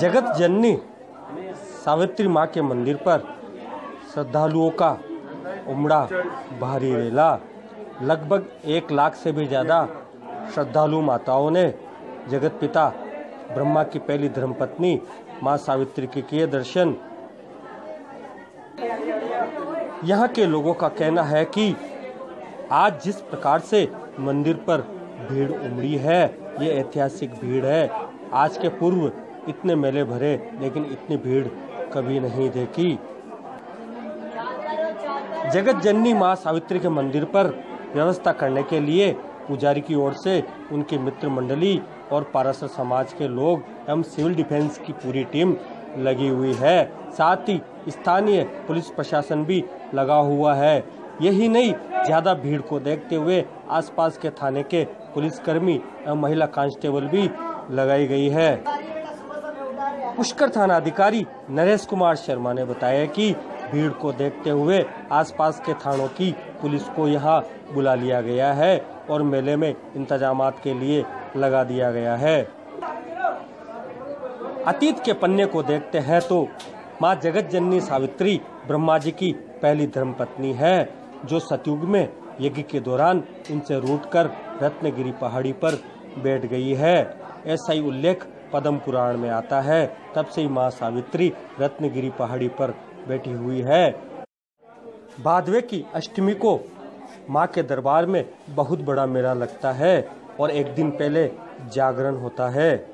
जगत जननी सावित्री माँ के मंदिर पर श्रद्धालुओं का उमड़ा भारी रेला। लगभग एक लाख से भी ज़्यादा श्रद्धालु माताओं ने जगत पिता ब्रह्मा की पहली धर्मपत्नी माँ सावित्री के किए दर्शन। यहाँ के लोगों का कहना है कि आज जिस प्रकार से मंदिर पर भीड़ उमड़ी है, ये ऐतिहासिक भीड़ है। आज के पूर्व इतने मेले भरे, लेकिन इतनी भीड़ कभी नहीं देखी। जगत जननी माँ सावित्री के मंदिर पर व्यवस्था करने के लिए पुजारी की ओर से उनकी मित्र मंडली और पारासर समाज के लोग एवं सिविल डिफेंस की पूरी टीम लगी हुई है। साथ ही स्थानीय पुलिस प्रशासन भी लगा हुआ है। यही नहीं, ज़्यादा भीड़ को देखते हुए आसपास के थाने के पुलिसकर्मी एवं महिला कांस्टेबल भी लगाई गई है। पुष्कर थाना अधिकारी नरेश कुमार शर्मा ने बताया कि भीड़ को देखते हुए आसपास के थानों की पुलिस को यहाँ बुला लिया गया है और मेले में इंतज़ाम के लिए लगा दिया गया है। अतीत के पन्ने को देखते हैं तो माँ जगत जननी सावित्री ब्रह्मा जी की पहली धर्मपत्नी है जो सतयुग में यज्ञ के दौरान इनसे रूटकर रत्नगिरी पहाड़ी पर बैठ गई है। ऐसा ही उल्लेख पद्म पुराण में आता है। तब से ही माँ सावित्री रत्नगिरी पहाड़ी पर बैठी हुई है। भादवे की अष्टमी को माँ के दरबार में बहुत बड़ा मेला लगता है और एक दिन पहले जागरण होता है।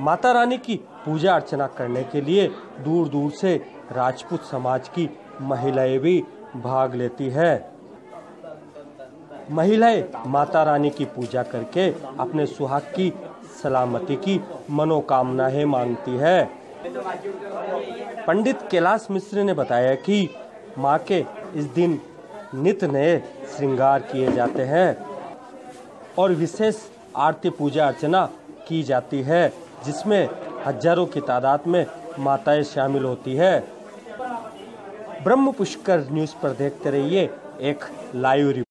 माता रानी की पूजा अर्चना करने के लिए दूर दूर से राजपूत समाज की महिलाएँ भी भाग लेती है। महिलाएँ माता रानी की पूजा करके अपने सुहाग की सलामती की मनोकामनाएँ मांगती है। पंडित कैलाश मिश्र ने बताया कि माँ के इस दिन नित नए श्रृंगार किए जाते हैं और विशेष आरती पूजा अर्चना की जाती है, जिसमें हज़ारों की तादाद में माताएँ शामिल होती है। ब्रह्म पुष्कर न्यूज़ पर देखते रहिए एक लाइव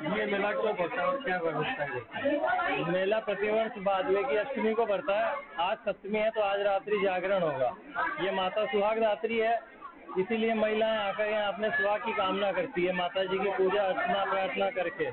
ये मेला क्यों पड़ता है और क्या व्यवस्था है? मेला प्रतिवर्ष बादवे की अष्टमी को पड़ता है। आज सप्तमी है तो आज रात्रि जागरण होगा। ये माता सुहाग रात्रि है, इसीलिए महिलाएँ आकर यहाँ अपने सुहाग की कामना करती है। माता जी की पूजा, अर्चना, प्रार्थना करके।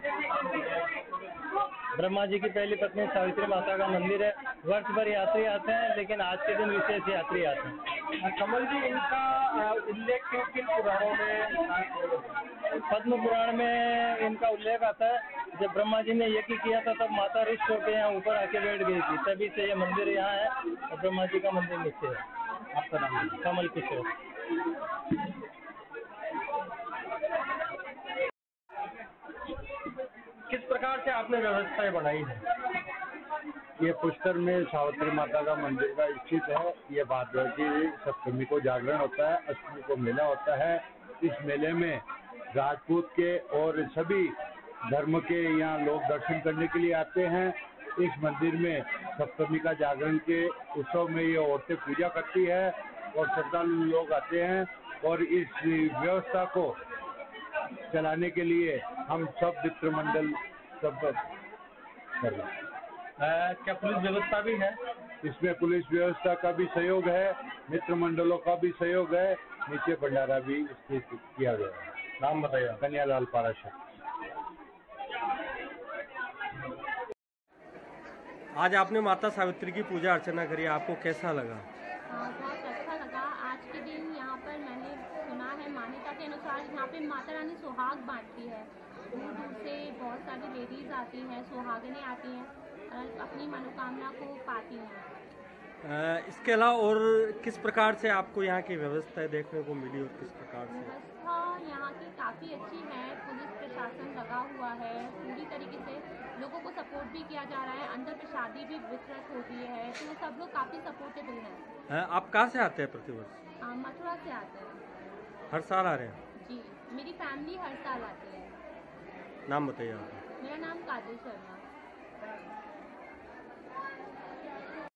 ब्रह्मा जी की पहली पत्नी सावित्री माता का मंदिर है। वर्ष भर यात्री आते हैं, लेकिन आज के दिन विशेष यात्री आते हैं। कमल जी, इनका उल्लेख किन किन पुराणों में पद्म पुराण में इनका उल्लेख आता है जब ब्रह्मा जी ने यज्ञ किया था तब माता ऋषि होकर यहाँ ऊपर आके बैठ गई थी। तभी से ये मंदिर यहाँ है और ब्रह्मा जी का मंदिर नीचे है। आपका नाम कमल किशोर। किस प्रकार से आपने व्यवस्थाएँ बनाई है? ये पुष्कर में सावित्री माता का मंदिर का स्थित है। ये भादव की सप्तमी को जागरण होता है अष्टमी को मेला होता है। इस मेले में राजपूत के और सभी धर्म के यहाँ लोग दर्शन करने के लिए आते हैं। इस मंदिर में सप्तमी का जागरण के उत्सव में ये औरतें पूजा करती है और श्रद्धालु लोग आते हैं और इस व्यवस्था को चलाने के लिए हम सब मित्र मंडल सब कर रहे हैं। क्या पुलिस व्यवस्था भी है? इसमें पुलिस व्यवस्था का भी सहयोग है मित्र मंडलों का भी सहयोग है। नीचे भंडारा भी इसके किया गया नाम बताइए कन्यालाल पाराशर। आज आपने माता सावित्री की पूजा अर्चना करी आपको कैसा लगा? हाँ, बहुत अच्छा लगा। आज के दिन यहाँ पर मैंने सुना है मान्यता के अनुसार यहाँ पे माता रानी सुहाग बांटती है। दूर दूर से बहुत सारी लेडीज़ आती हैं सुहागने आती हैं और अपनी मनोकामना को पाती हैं। इसके अलावा और किस प्रकार से आपको यहाँ की व्यवस्था देखने को मिली और किस प्रकार से? व्यवस्था यहाँ की काफ़ी अच्छी है। पुलिस प्रशासन लगा हुआ है। पूरी तरीके से लोगों को सपोर्ट भी किया जा रहा है। अंदर प्रसादी भी वितरित होती है। तो सब लोग काफ़ी सपोर्टेबल हैं। आप कहाँ से आते हैं प्रतिवर्ष? मथुरा से आते हैं। हर साल आ रहे हैं? जी। मेरी फैमिली हर साल आती है। नाम बताइए आपका मेरा नाम काजल शर्मा।